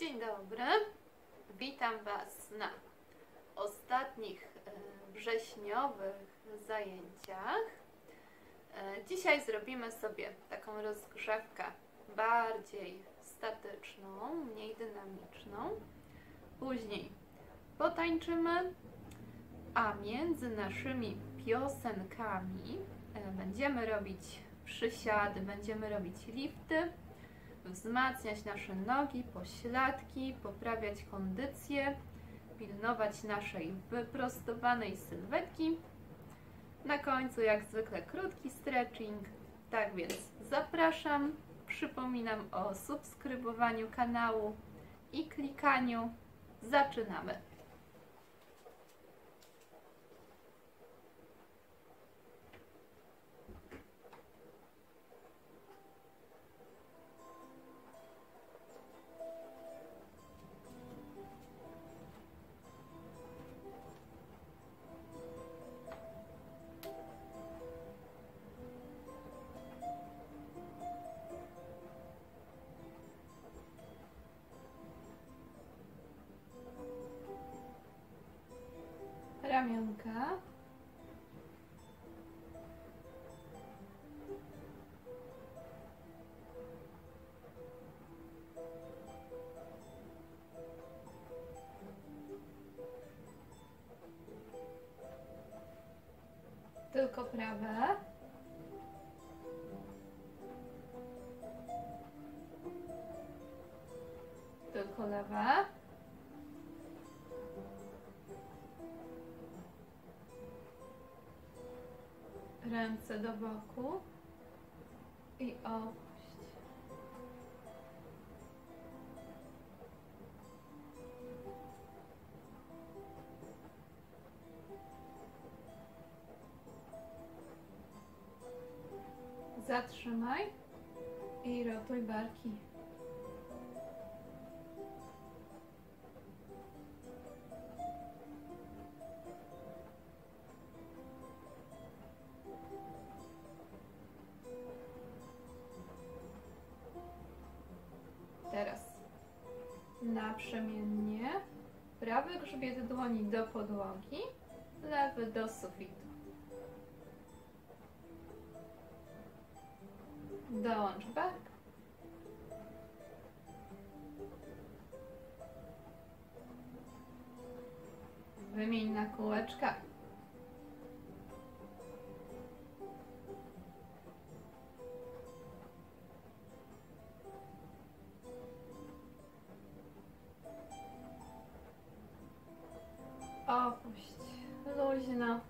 Dzień dobry. Witam Was na ostatnich e, wrześniowych zajęciach. E, Dzisiaj zrobimy sobie taką rozgrzewkę bardziej statyczną, mniej dynamiczną. Później potańczymy, a między naszymi piosenkami e, będziemy robić przysiady, będziemy robić lifty wzmacniać nasze nogi, pośladki, poprawiać kondycję, pilnować naszej wyprostowanej sylwetki. Na końcu, jak zwykle, krótki stretching. Tak więc zapraszam. Przypominam o subskrybowaniu kanału i klikaniu. Zaczynamy. Ramionka. Tylko prawe. Tylko lewe. Ręce do boku i opuść. Zatrzymaj i rotuj barki. Do podłogi, lewy do sufitu. Dołącz bark. Wymień na kółeczka. Opuść. Luźno.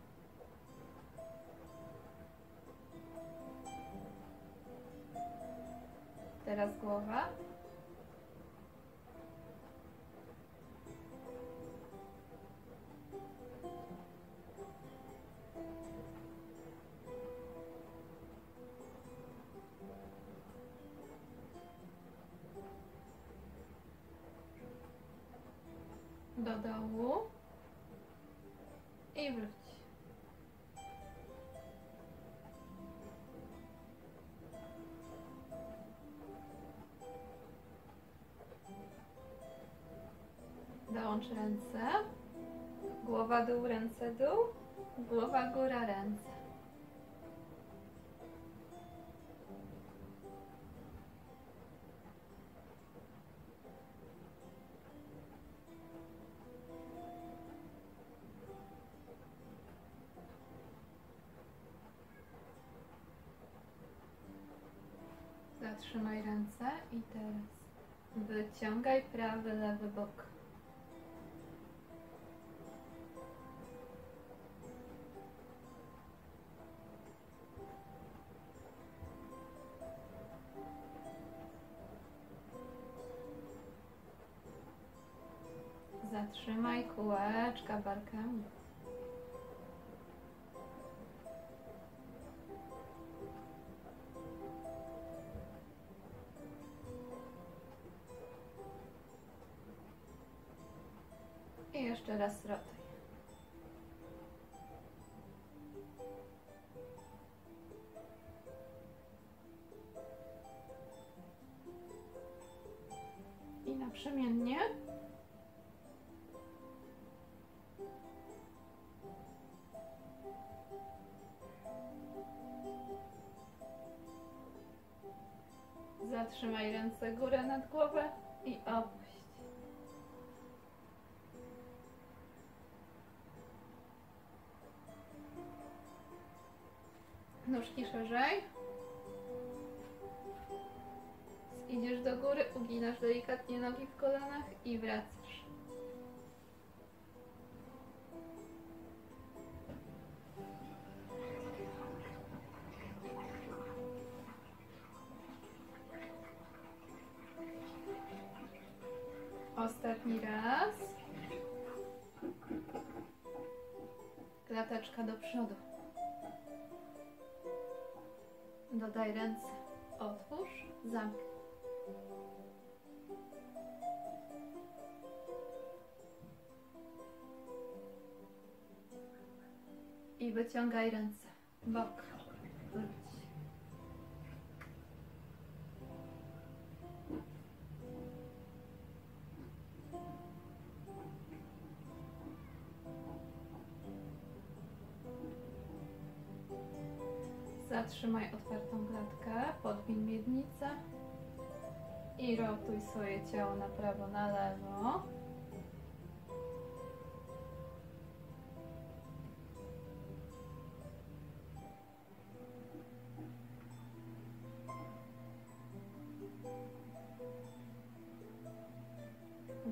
Teraz głowa. Do dołu i wróć. Dołącz ręce. Głowa dół, ręce dół. Głowa góra, ręce. I teraz wyciągaj prawy, lewy bok. Zatrzymaj kółeczka barkami. Zatrzymaj ręce górę nad głowę i opuść. Nóżki szerzej. Idziesz do góry, uginasz delikatnie nogi w kolanach i wracasz. Ostatni raz. Klateczka do przodu. Dodaj ręce. Otwórz, zamknij. I wyciągaj ręce. Bok. Wróć. Zatrzymaj otwartą klatkę, podwin miednicę i rotuj swoje ciało na prawo, na lewo.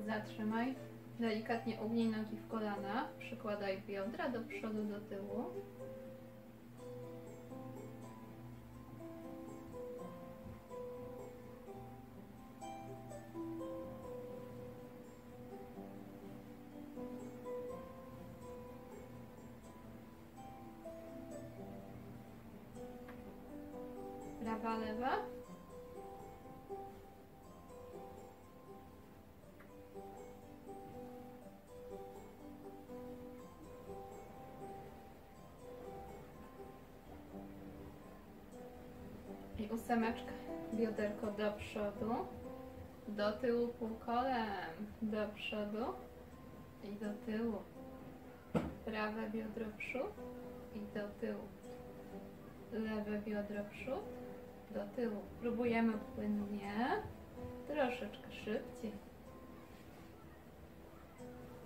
Zatrzymaj. Delikatnie ugnij nogi w kolanach. Przykładaj biodra do przodu, do tyłu. Prawa, lewa. I ósemeczka. Bioderko do przodu. Do tyłu półkolem. Do przodu. I do tyłu. Prawe biodro przód. I do tyłu. Lewe biodro przód. Do tyłu. Próbujemy płynnie. Troszeczkę szybciej.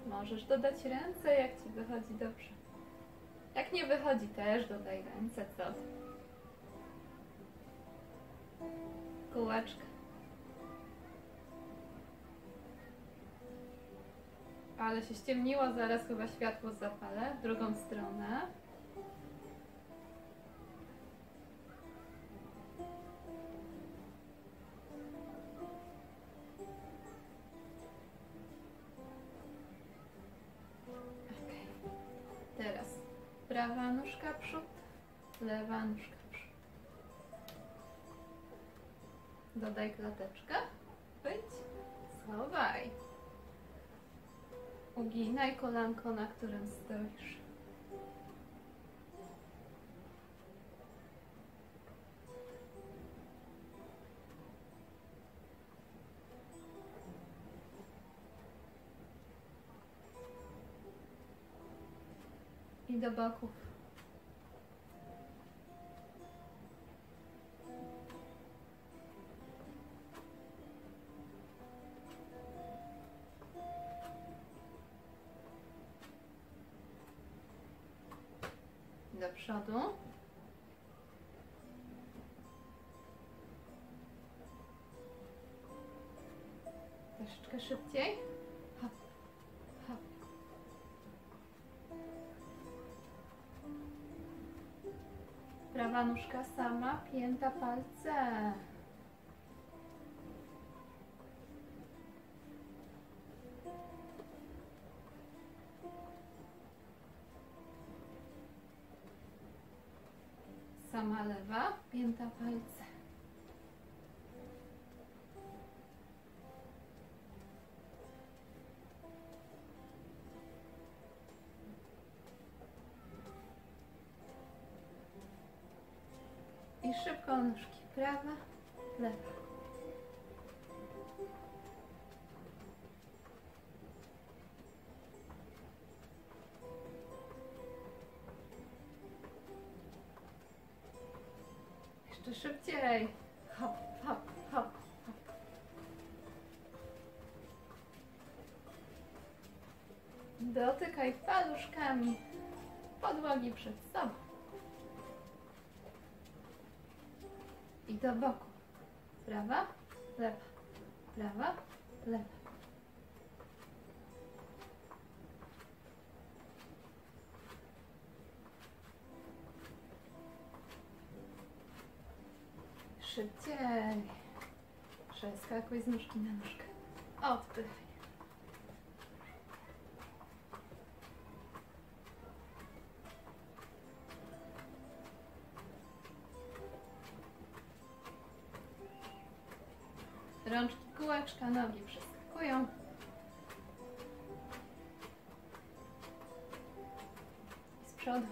Możesz dodać ręce, jak ci wychodzi dobrze. Jak nie wychodzi, też dodaj ręce, co? Kółeczka. Ale się ściemniło, zaraz chyba światło zapalę w drugą stronę. Nóżka przód, lewa nóżka przód. Dodaj klateczkę. Wyjdź. Schowaj. Uginaj kolanko, na którym stoisz. I do boków. Przodu. Troszeczkę szybciej. Prawa nóżka sama, pięta palce. Sama lewa, pięta palce. I szybko nóżki prawa, lewa. Przed sobą. I do boku. Prawa, lewa, prawa, lewa. Szybciej. Przeskakuj z nóżki na nóżkę. Odpychaj. Rączki kółeczka, nogi przeskakują. Z przodu.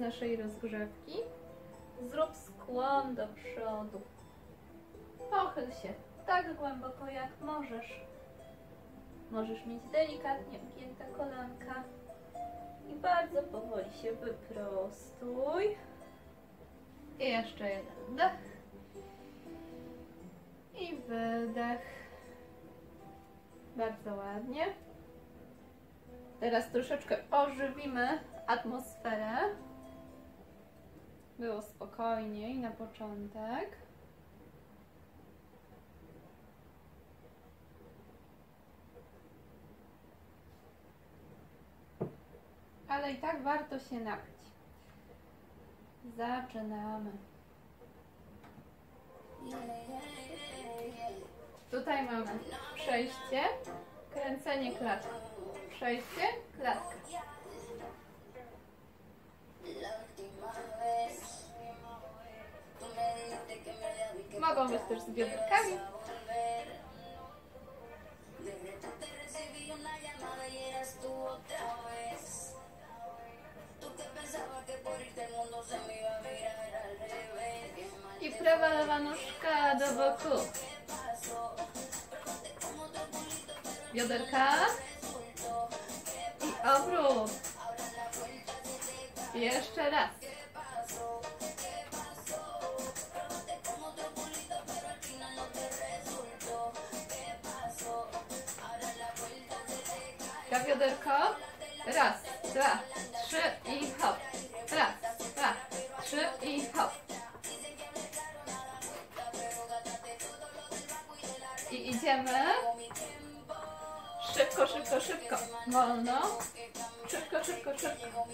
Naszej rozgrzewki zrób skłon do przodu. Pochyl się tak głęboko jak możesz. Możesz mieć delikatnie ugięte kolanka i bardzo powoli się wyprostuj. I jeszcze jeden wdech i wydech. Bardzo ładnie. Teraz troszeczkę ożywimy atmosferę. Było spokojniej na początek. Ale i tak warto się napić. Zaczynamy. Tutaj mamy przejście, kręcenie klatki. Przejście, klatka. Mogą być też z bioderkami. I prawa, lewa nóżka do boku. Bioderka. I obrót. Jeszcze raz. Na bioderko. Raz, dwa, trzy i hop. Raz, dwa, trzy i hop. I idziemy. Szybko, szybko, szybko. Wolno. Szybko, szybko, szybko.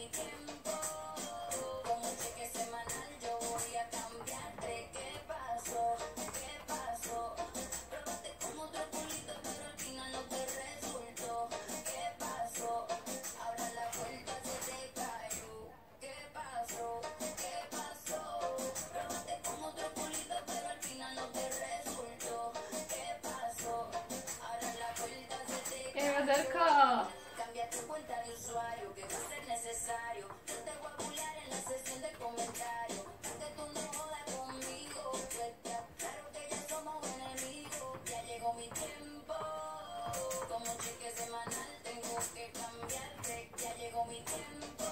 Cheque semanal tengo que cambiarte. Ya llegó mi tiempo.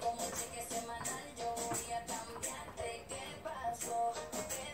Como cheque semanal yo voy a cambiarte. ¿Qué pasó? ¿Qué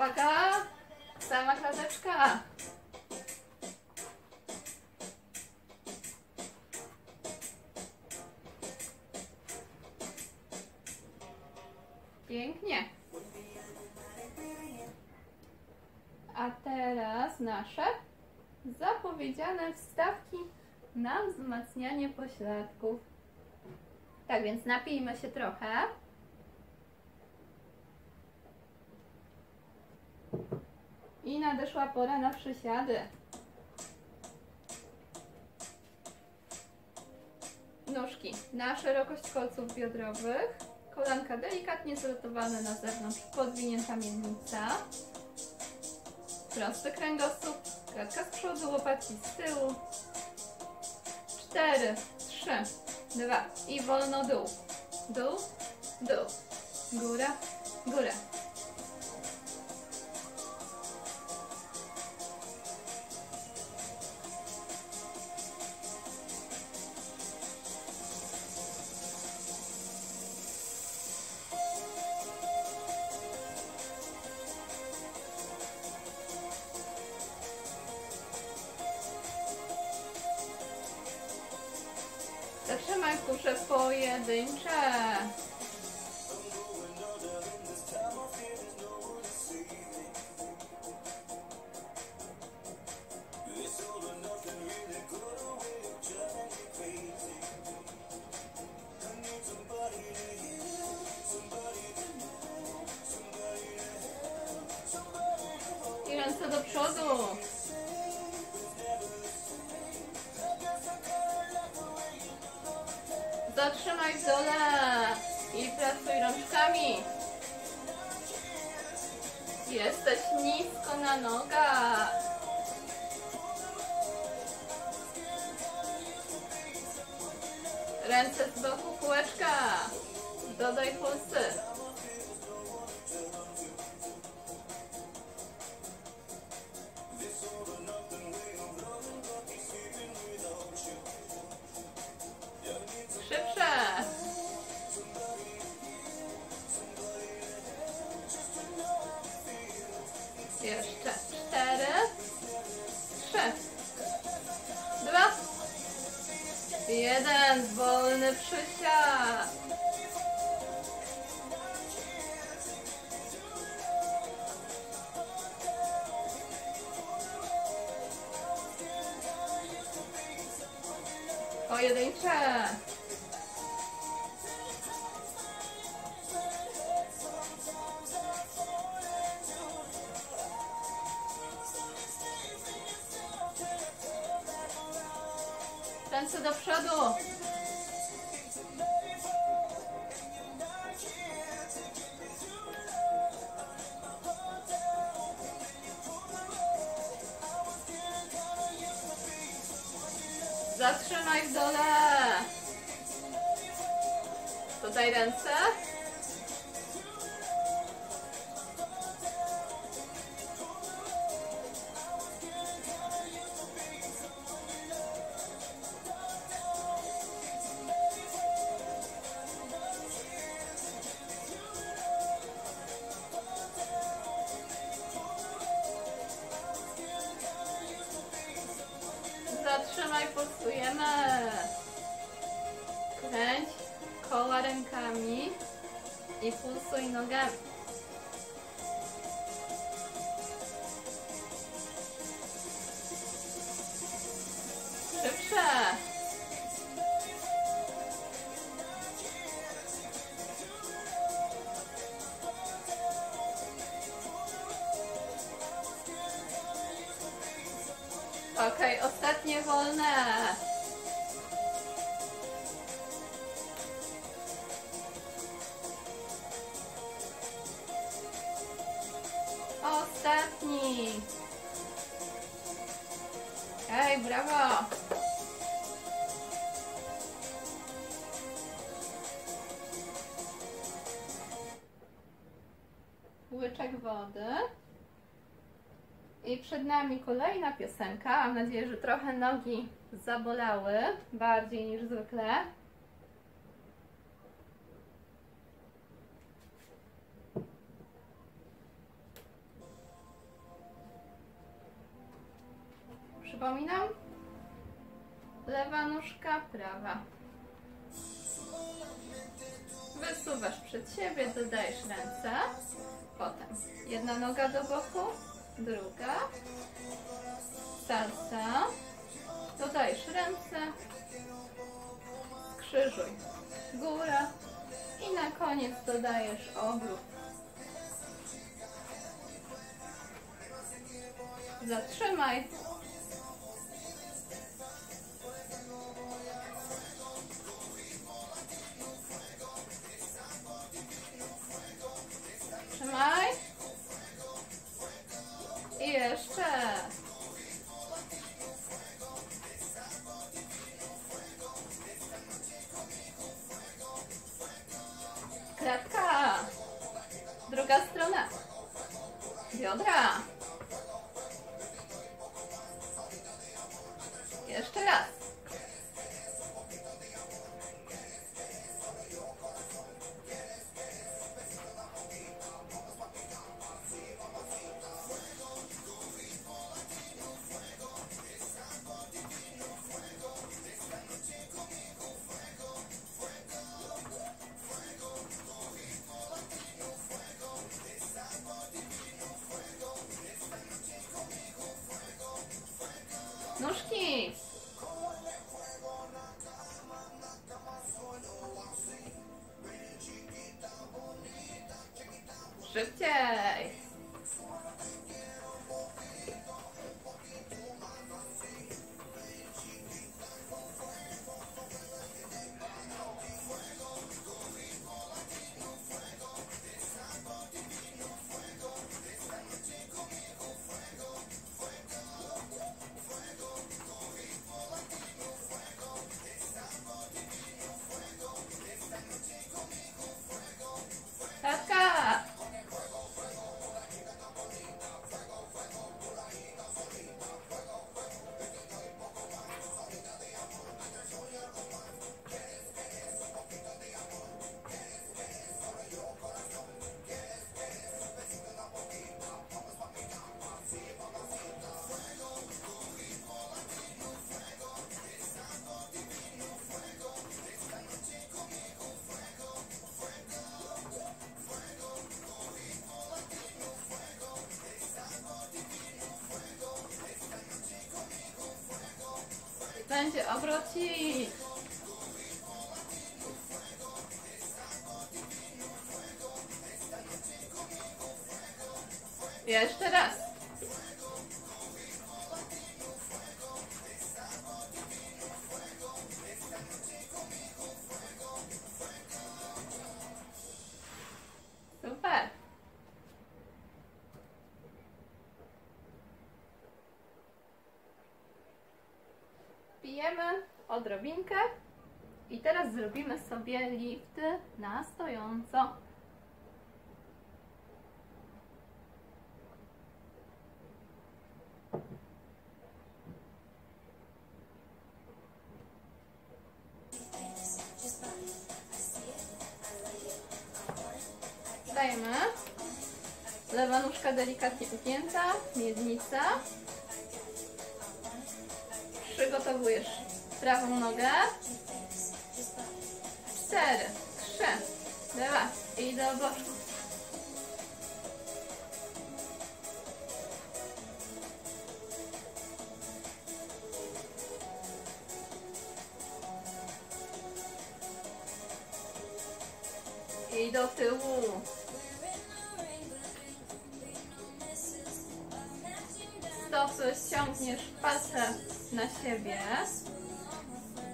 Uwaga! Sama klateczka. Pięknie. A teraz nasze zapowiedziane wstawki na wzmacnianie pośladków. Tak więc napijmy się trochę. I nadeszła pora na przysiady. Nóżki na szerokość kolców biodrowych. Kolanka delikatnie zrotowane na zewnątrz, podwinięta miednica. Prosty kręgosłup, kratka z przodu, łopatki z tyłu. Cztery, trzy, dwa i wolno dół. Dół, dół. Góra, góra. Zatrzymaj dole i pracuj rączkami. Jesteś nisko na nogach. Ręce z boku kółeczka. Dodaj pulsy. Jeden. Wolny przysiad. Ręce do przodu. Wolne. Ostatni. Ej, brawo. I przed nami kolejna piosenka. Mam nadzieję, że trochę nogi zabolały bardziej niż zwykle. Przypominam, lewa nóżka, prawa. Wysuwasz przed siebie, dodajesz ręce, potem jedna noga do boku, druga. Salsa. Dodajesz ręce. Skrzyżuj. Góra. I na koniec dodajesz obrót. Zatrzymaj. Jeszcze. Kratka. Druga strona. Biodra. Jeszcze raz. Będzie obrócić. Jeszcze raz. Sobie lifty na stojąco. Stajemy. Lewa nóżka delikatnie ugięta, miednica. Przygotowujesz prawą nogę. Cztery, trzy, dwa i do boczku. I do tyłu. Stopy ściągniesz palce na siebie.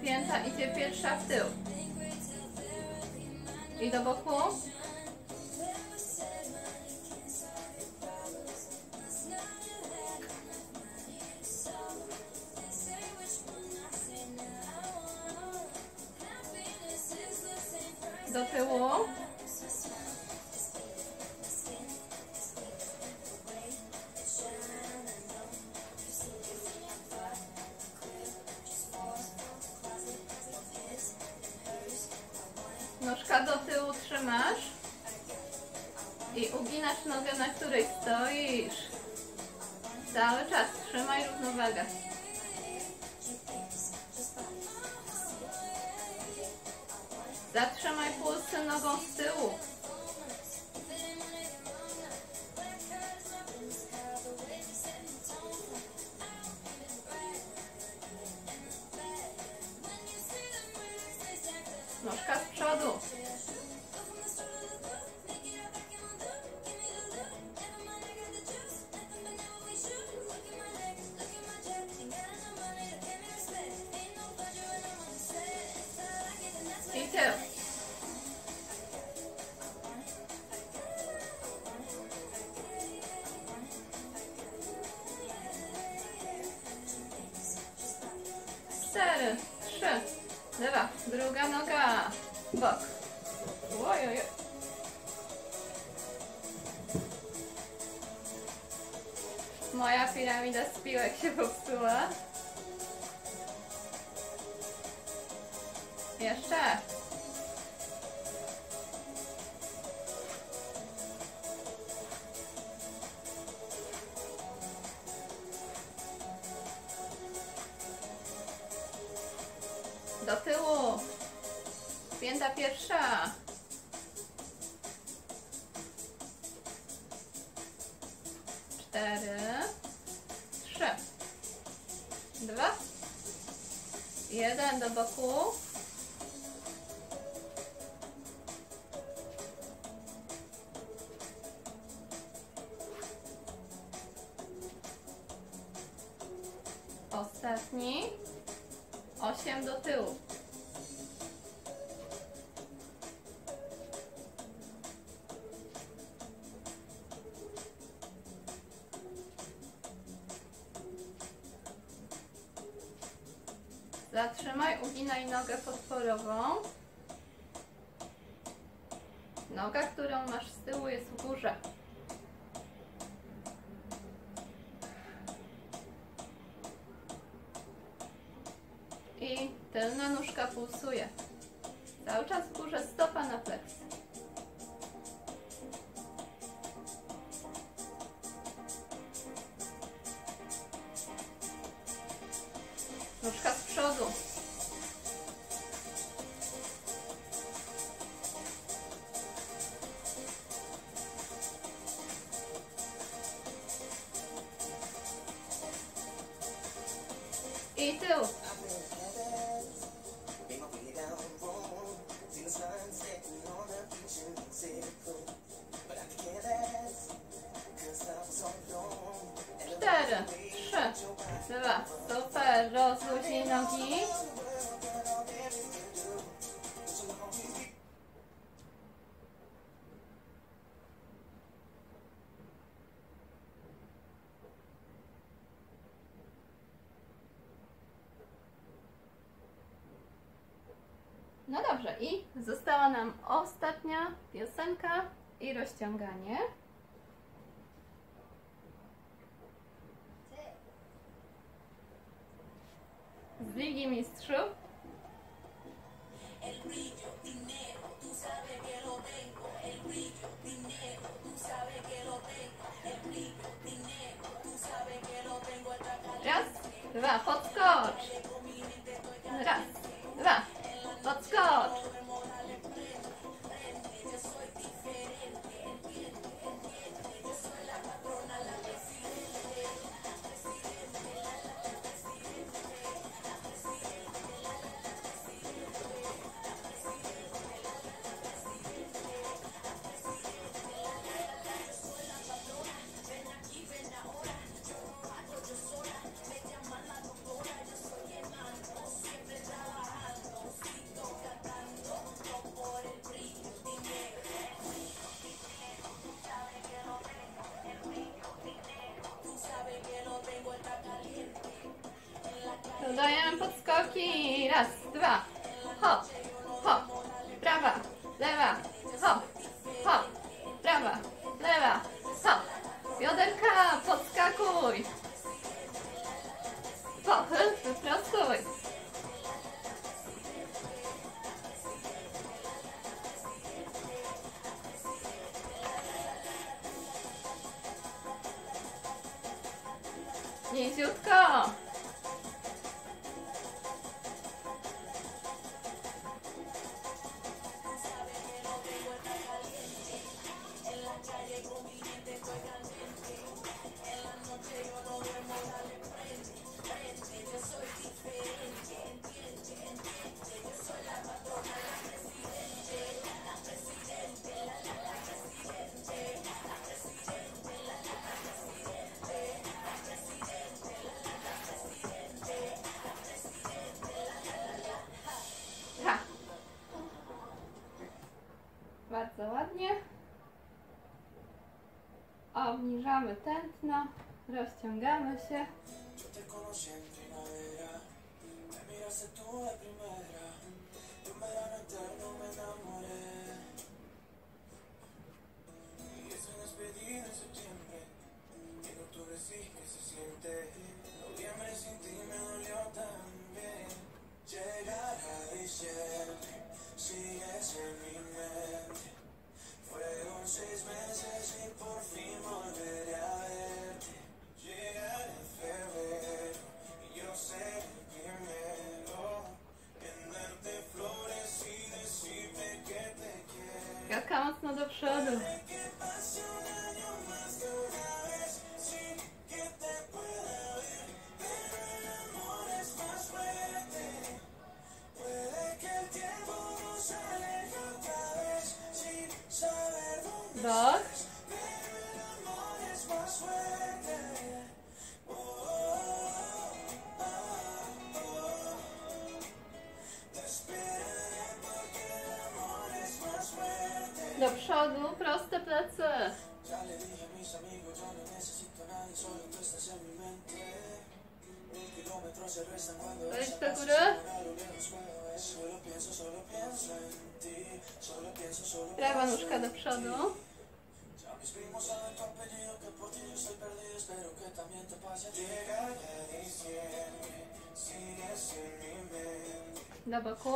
Pięta idzie pierwsza w tył. I do boku. Do tyłu. Ostatni. Osiem do tyłu. Zatrzymaj, uginaj nogę podporową. Noga, którą masz z tyłu jest w górze. Nóżka pulsuje. Cały czas w górze stopa na plecy. Nóżka z przodu. I tył. Dwa, super, rozluźnij nogi. No dobrze, i została nam ostatnia piosenka i rozciąganie. Tengo. Esta Raz, dwa, podskocz. Raz, dwa, podskocz. にしよっか。Wyciągamy tętno, rozciągamy się. przodu. Prawa nóżka do przodu. Do boku.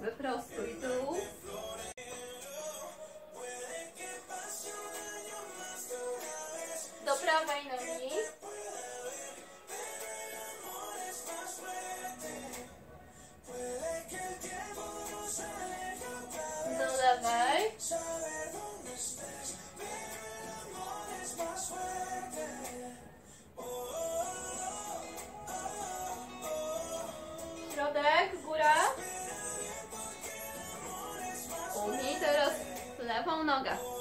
Wyprostuj dół. prawej nogi. No Do lewej. Środek, góra. I teraz lewą nogę.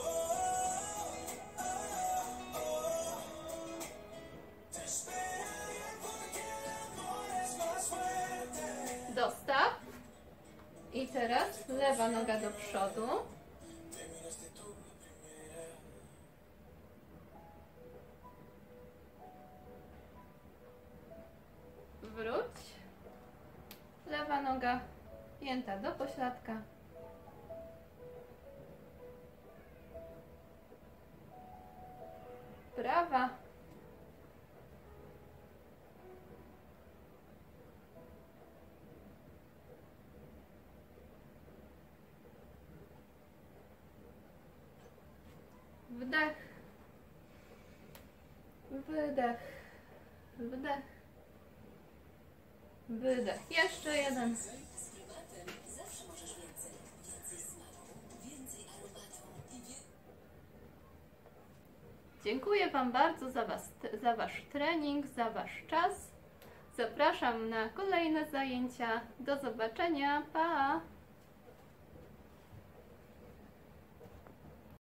I teraz lewa noga do przodu. Wróć. Lewa noga pięta do pośladka. Prawa Wdech. Wydech. Wdech. Wydech. Jeszcze jeden. Dziękuję Wam bardzo za, was, za Wasz trening, za Wasz czas. Zapraszam na kolejne zajęcia. Do zobaczenia. Pa!